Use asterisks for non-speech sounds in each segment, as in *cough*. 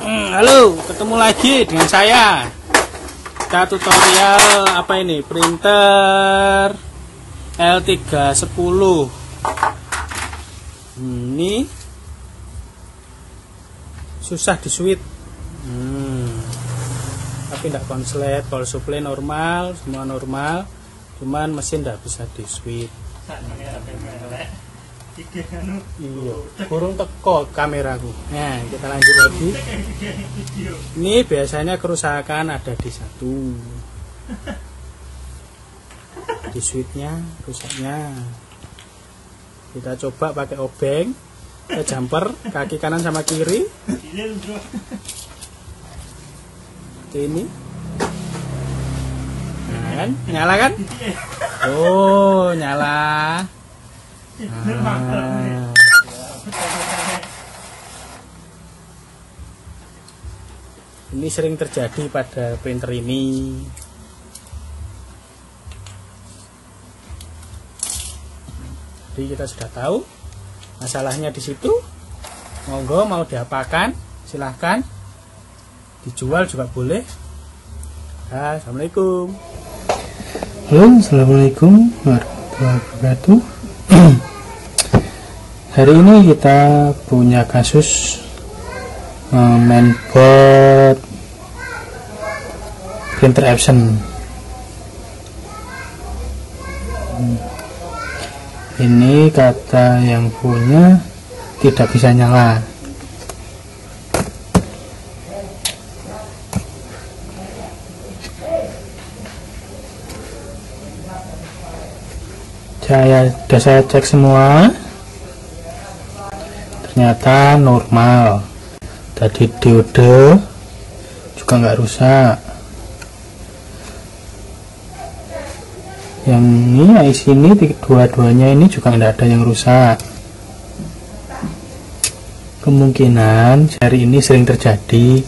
Hmm, halo, ketemu lagi dengan saya. Kita tutorial apa ini? Printer L310. Ini susah di switch. Hmm. Tapi tidak konslet, power supply normal, semua normal. Cuman mesin tidak bisa di switch. Iya, burung teko kameraku. Nah, kita lanjut lagi. Ini biasanya kerusakan ada di satu. Di switchnya, rusaknya. Kita coba pakai obeng, ke jumper, kaki kanan sama kiri. Seperti ini. Nah, kan? Nyala kan? Oh, nyala. Ah. *laughs* Ini sering terjadi pada printer ini. Jadi kita sudah tahu masalahnya di situ. Monggo mau diapakan, silahkan. Dijual juga boleh. Assalamualaikum. Halo, assalamualaikum warahmatullahi wabarakatuh. *clears throat* Hari ini kita punya kasus uh, mainboard printer Epson. Hmm. Ini kata yang punya tidak bisa nyala. saya sudah saya cek semua ternyata normal. Tadi diode juga nggak rusak. Yang ini IC ini dua-duanya ini juga nggak ada yang rusak. Kemungkinan seri ini sering terjadi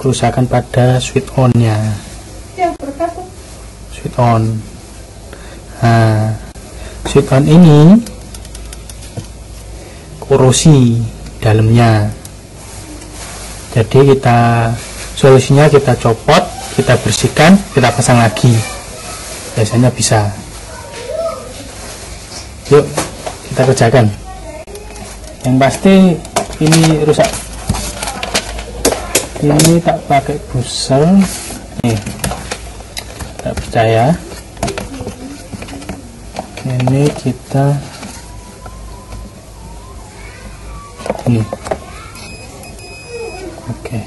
kerusakan pada switch on nya switch on. Nah switch on ini korosi dalamnya. Jadi kita solusinya kita copot kita bersihkan kita pasang lagi. Biasanya bisa. Yuk kita kerjakan. Yang pasti ini rusak. Ini tak pakai busel. Nih tak percaya. Ini kita ini oke.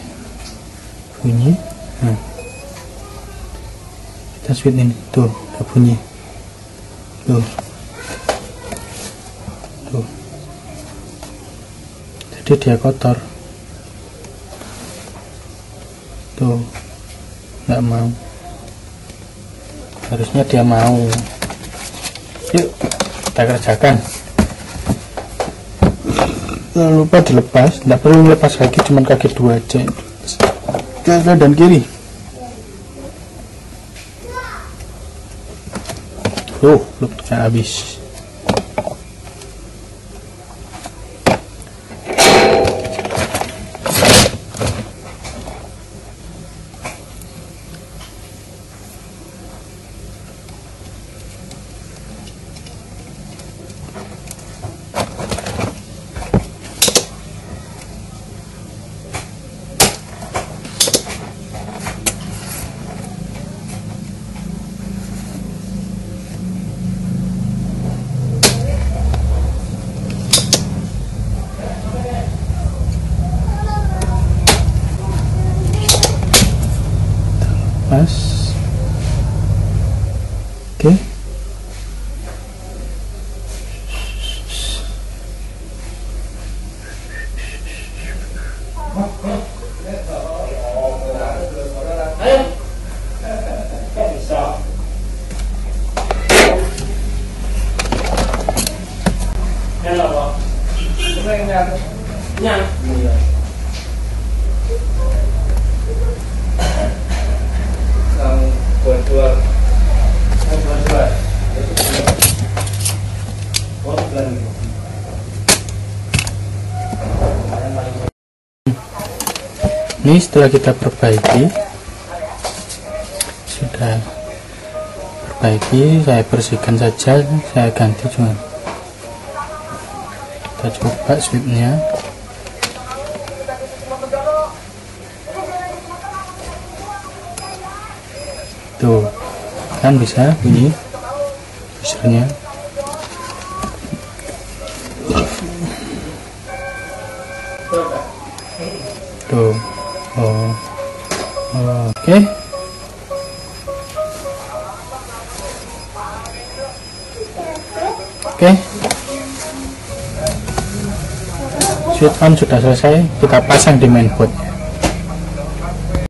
Bunyi. Nah. kita switch ini. Tuh udah bunyi. Tuh. Tuh. Jadi dia kotor. Tuh. Nggak mau. Harusnya dia mau. Yuk kita kerjakan lupa dilepas. Tidak perlu lepas kaki cuma kaki dua aja. Kanan dan kiri. Tuh lututnya habis lepas oke okay. ini setelah kita perbaiki sudah perbaiki saya bersihkan saja saya ganti cuman kita coba sweepnya. Tuh kan bisa bunyi. Usernya tuh. Oh, oh. Oke. Okay. oke. Okay. switch on sudah selesai. Kita pasang di mainboard